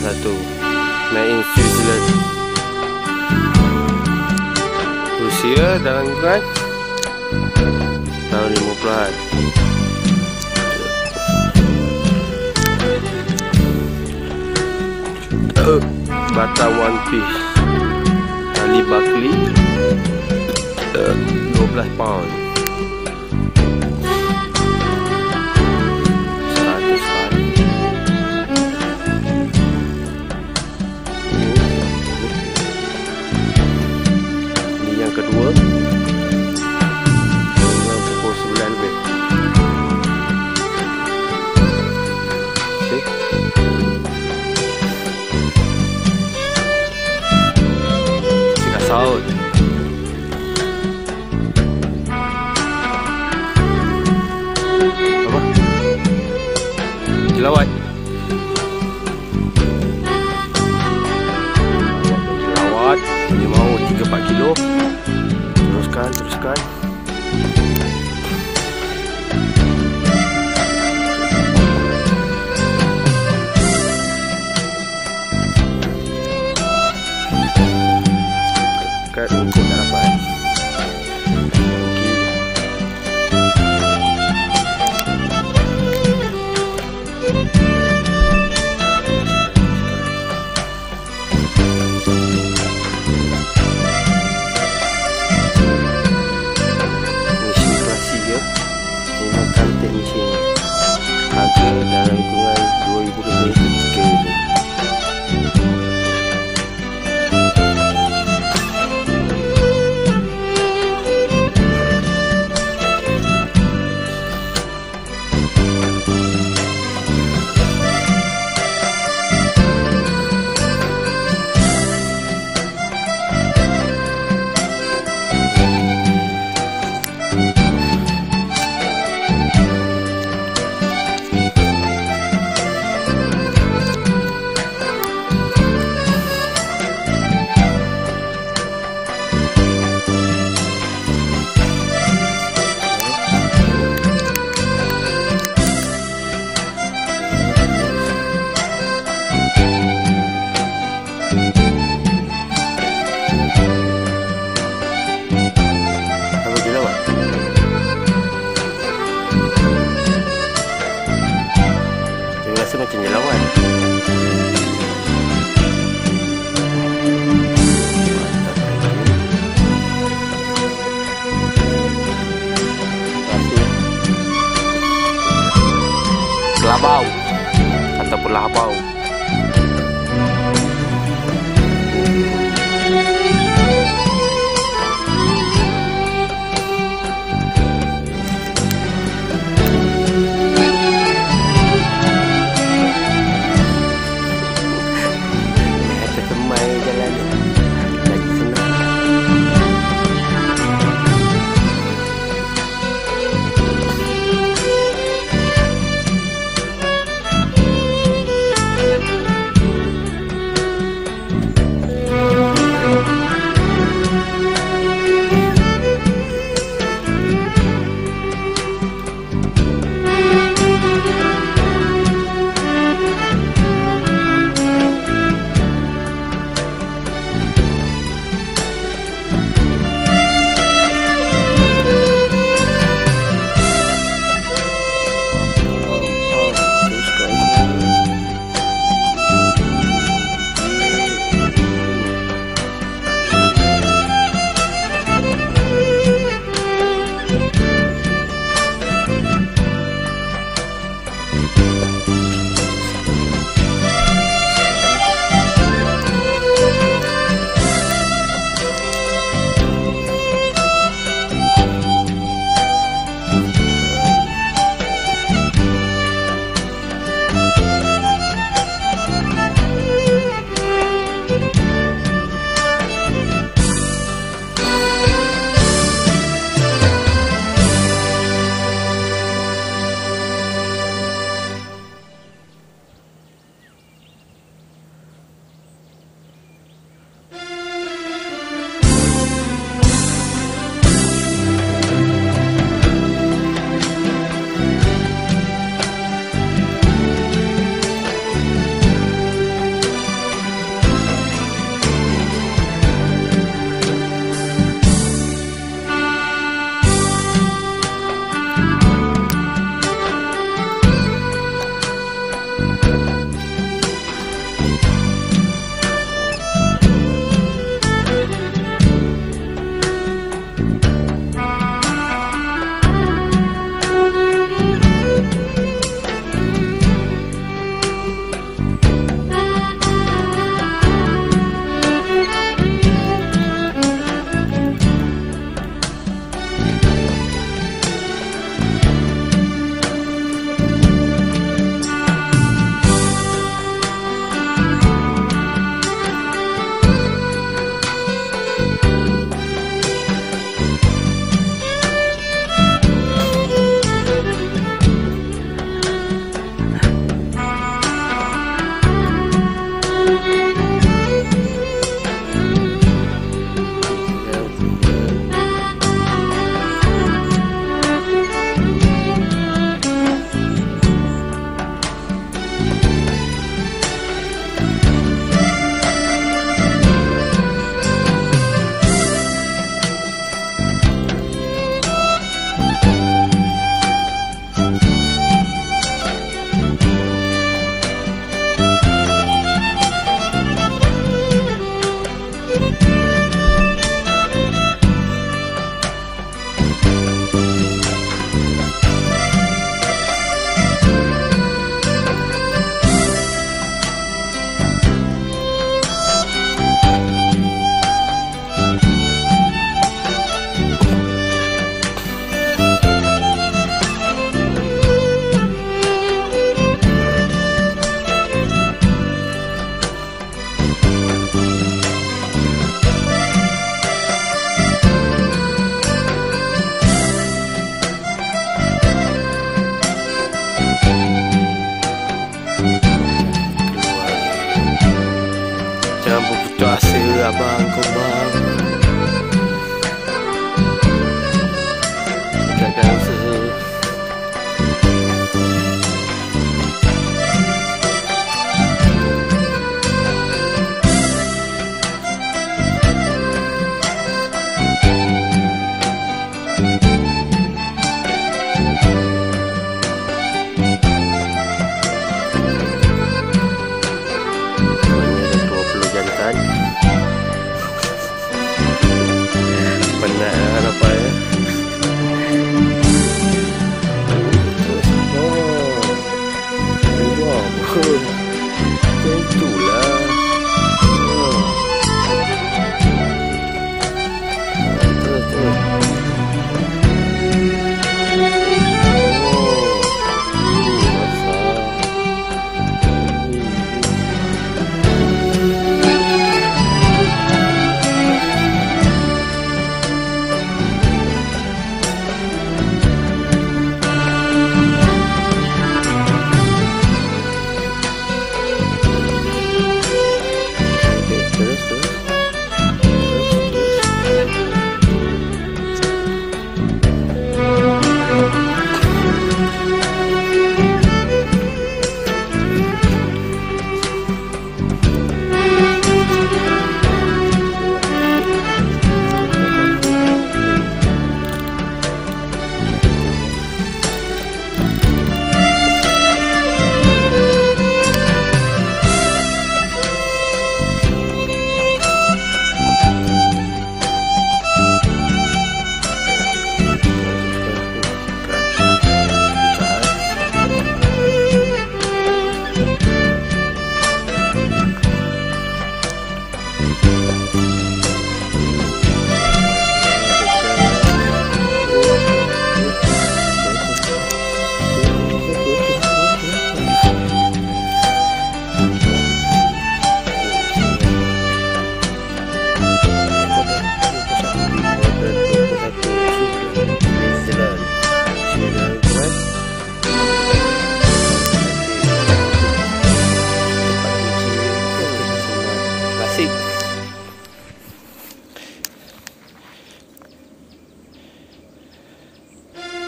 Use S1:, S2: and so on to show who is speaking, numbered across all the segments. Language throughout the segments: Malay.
S1: 1991 Made in Switzerland Usia dalam kan Tahun 50-an eh, Bata One Piece. Ali Buckley eh, 12 pound. Okay Tiga saut. Apa? Jelawat Jelawat Dia mau 3-4 kilo. Teruskan, teruskan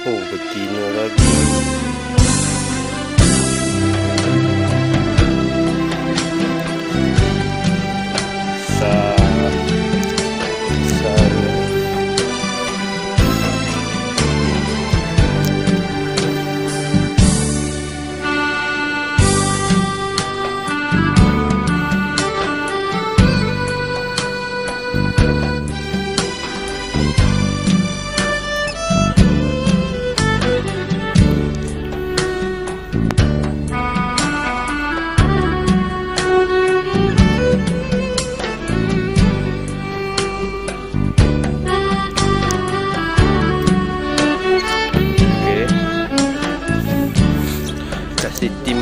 S1: Oh, but do you know that?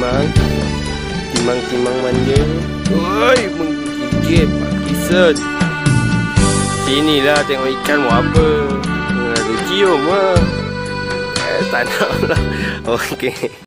S1: Timang timang-timang manja. Oi menggigit pakisat sinilah tengok ikan mau apa. Ada cium ah eh, tak nak lah. Okey